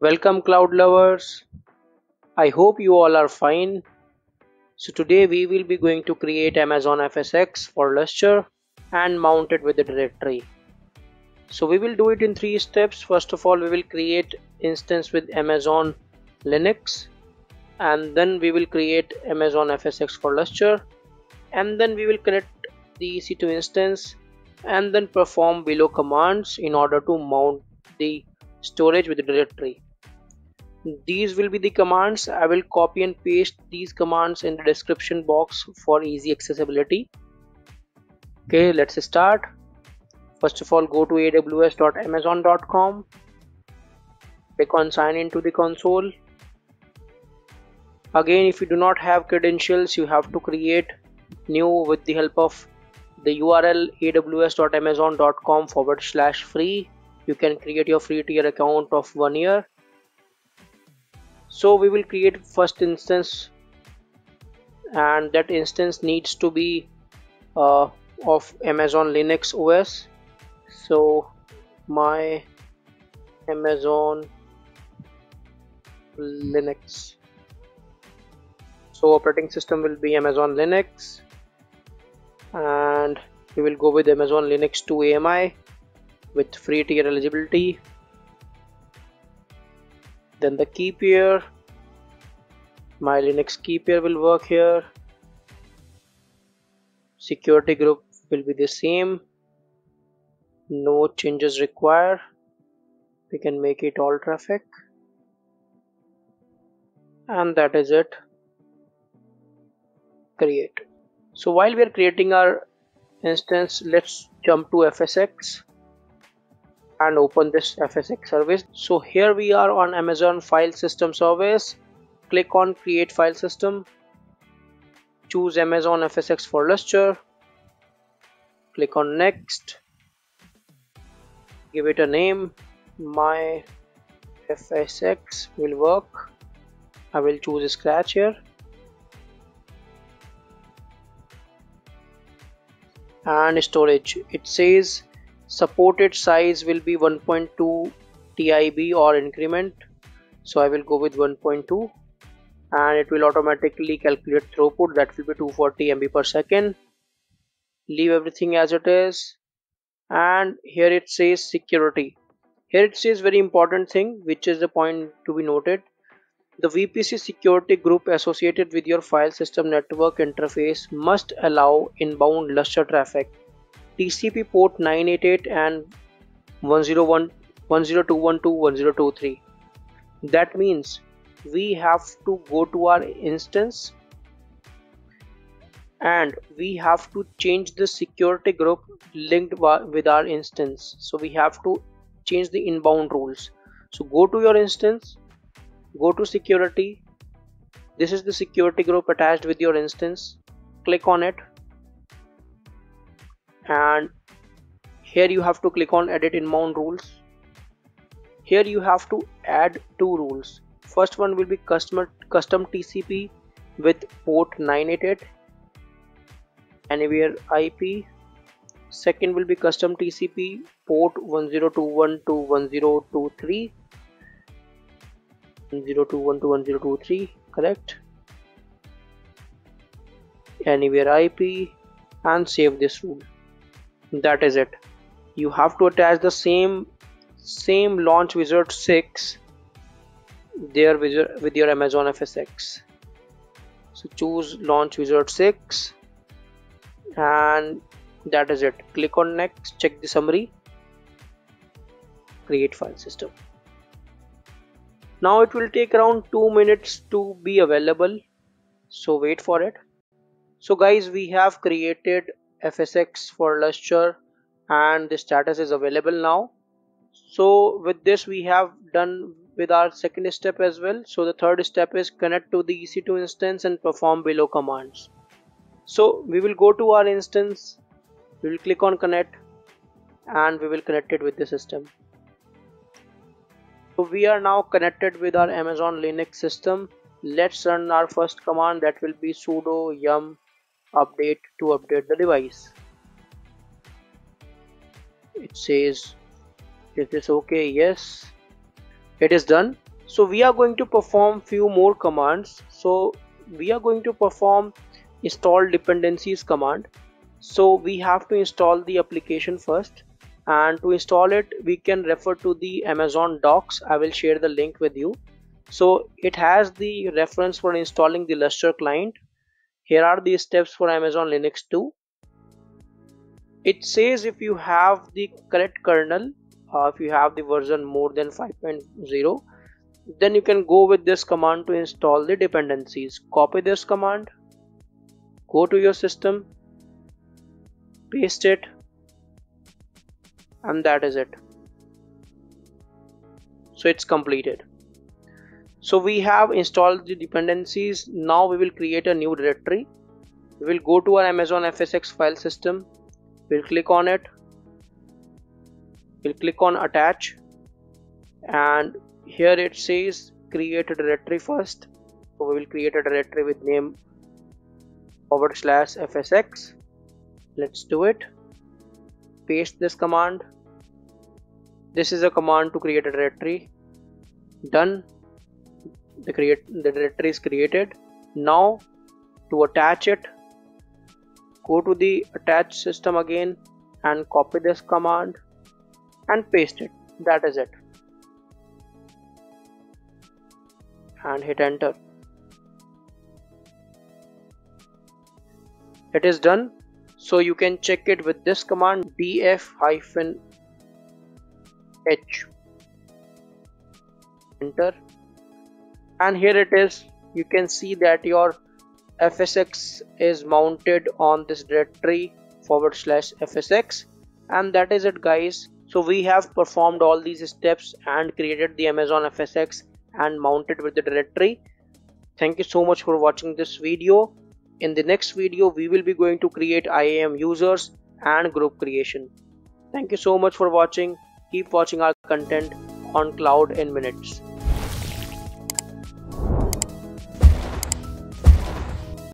Welcome cloud lovers. I hope you all are fine. So today we will be going to create Amazon FSx for Lustre and mount it with the directory. So we will do it in three steps. First of all, we will create instance with Amazon Linux and then we will create Amazon FSx for Lustre and then we will connect the EC2 instance and then perform below commands in order to mount the storage with the directory these will be the commands. I will copy and paste these commands in the description box for easy accessibility. Okay let's start. First of all go to aws.amazon.com click on sign into the console. Again if you do not have credentials you have to create new with the help of the url aws.amazon.com forward slash free. You can create your free tier account of one year so we will create first instance and that instance needs to be uh, of Amazon Linux OS so my Amazon Linux. So operating system will be Amazon Linux and we will go with Amazon Linux 2 AMI with free tier eligibility then the key pair. My Linux key pair will work here. Security group will be the same. No changes required. We can make it all traffic. And that is it. Create. So while we are creating our instance let's jump to fsx and open this fsx service. So here we are on amazon file system service. Click on create file system. Choose amazon fsx for lustre. Click on next. Give it a name. My fsx will work. I will choose scratch here. And storage. It says supported size will be 1.2 TIB or increment. So I will go with 1.2 and it will automatically calculate throughput. That will be 240 MB per second. Leave everything as it is. And here it says security. Here it says very important thing which is the point to be noted. The VPC security group associated with your file system network interface must allow inbound Lustre traffic. TCP port 988 and 101 102.1.2.1023. That means we have to go to our instance and we have to change the security group linked with our instance. So we have to change the inbound rules. So go to your instance go to security this is the security group attached with your instance click on it and here you have to click on edit inbound rules. Here you have to add two rules. First one will be customer custom tcp with port 988 anywhere ip second will be custom tcp port 1021 to 1023 1021 to 1023 correct? Anywhere IP and save this rule that is it. You have to attach the same same launch wizard 6 there with your Amazon FSx so choose launch wizard 6 and that is it. Click on next check the summary create file system. Now it will take around 2 minutes to be available. So wait for it. So guys we have created fsx for lustre and the status is available now. So with this we have done with our second step as well. So the third step is connect to the ec2 instance and perform below commands. So we will go to our instance. We will click on connect and we will connect it with the system. So we are now connected with our Amazon Linux system. Let's run our first command that will be sudo yum update to update the device. It says, is this okay? Yes, it is done. so we are going to perform few more commands. So we are going to perform install dependencies command. So we have to install the application first. And to install it we can refer to the amazon docs. I will share the link with you. So it has the reference for installing the lustre client here are the steps for amazon linux 2 it says if you have the correct kernel uh, if you have the version more than 5.0 then you can go with this command to install the dependencies. Copy this command go to your system paste it and that is it. So it's completed so we have installed the dependencies. Now we will create a new directory. We will go to our amazon fsx file system. We'll click on it. We'll click on attach. And here it says create a directory first. So we will create a directory with name forward slash fsx let's do it. Paste this command. This is a command to create a directory. Done the create the directory is created. Now to attach it go to the attach system again and copy this command and paste it. That is it. And hit enter. It is done. So you can check it with this command df hyphen h enter and here it is you can see that your fsx is mounted on this directory forward slash fsx and that is it guys so we have performed all these steps and created the amazon fsx and mounted with the directory thank you so much for watching this video in the next video, we will be going to create IAM users and group creation. Thank you so much for watching. Keep watching our content on Cloud in Minutes.